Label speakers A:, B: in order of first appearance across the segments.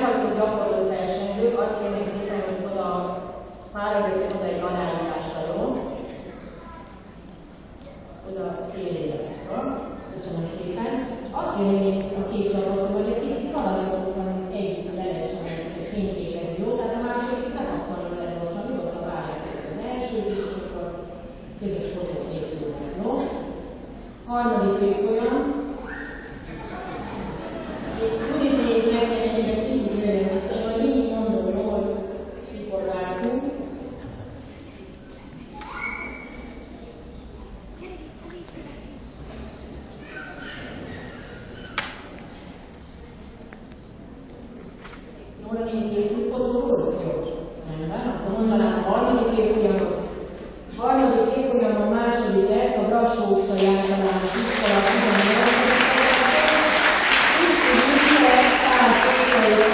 A: nem vagyok gyakorló versenyző, azt kérnék szépen, hogy oda válogatok oda egy aláírásra, jó? Oda szélére. Köszönöm szépen. És azt kérném a két csapatot, hogy egy picit maradjunk együtt, hogy elejtsem egy fényképezni, jó? Tehát a második nem akarja le gyorsan, nyugodtan várják ezt az első és akkor közös fotó készül meg, jó? Harmadik olyan, én készült fotóról? Jó. Rendben, akkor mondanám a harmadik évfolyamot. Harmadik évfolyam a második lett a Brassó utcai általános iskola 18 Úgyhogy Pál Péter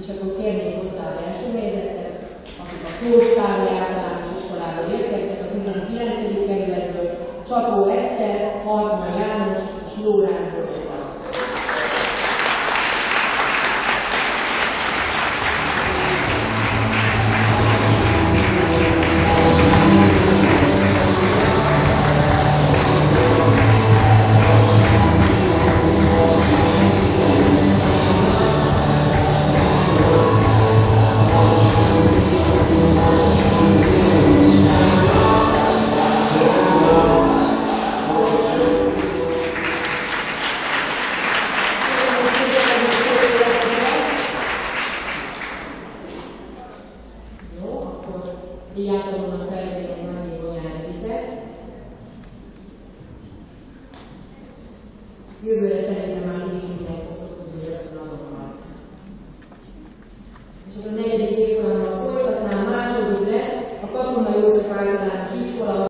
A: és a akkor kérnék hozzá az első helyzetet, akik a Klóskároly Csapó Eszter, Hartman János és Lórán így a diátalomnak felvegyek hatékonyára hitet. Jövőre szerintem már nincs minden hogy tudni rögtön azonnal. És az a negyedik a folytatnám második lett a Katona József általános iskola